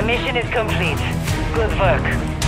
The mission is complete. Good work.